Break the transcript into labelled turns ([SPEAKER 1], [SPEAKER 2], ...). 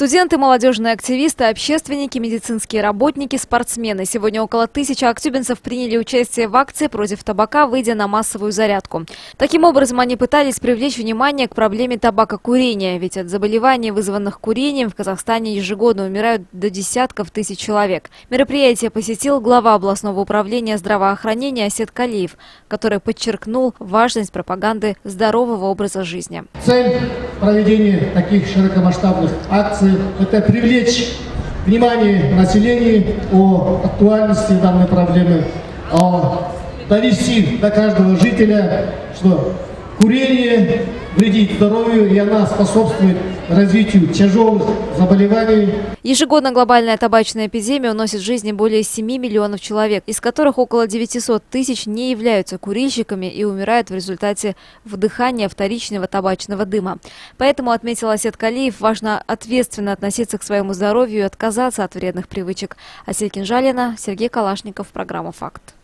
[SPEAKER 1] Студенты, молодежные активисты, общественники, медицинские работники, спортсмены. Сегодня около тысячи актюбинцев приняли участие в акции против табака, выйдя на массовую зарядку. Таким образом, они пытались привлечь внимание к проблеме табакокурения. Ведь от заболеваний, вызванных курением, в Казахстане ежегодно умирают до десятков тысяч человек. Мероприятие посетил глава областного управления здравоохранения Осет Калиев, который подчеркнул важность пропаганды здорового образа жизни.
[SPEAKER 2] Цель проведения таких широкомасштабных акций – это привлечь внимание населения о актуальности данной проблемы, а довести до каждого жителя, что курение вредит здоровью и она способствует развитию тяжелых заболеваний.
[SPEAKER 1] Ежегодно глобальная табачная эпидемия уносит жизни более 7 миллионов человек, из которых около 900 тысяч не являются курильщиками и умирают в результате вдыхания вторичного табачного дыма. Поэтому, отметил Асет Калиев, важно ответственно относиться к своему здоровью и отказаться от вредных привычек. Асель Кинжалина, Сергей Калашников, программа «Факт».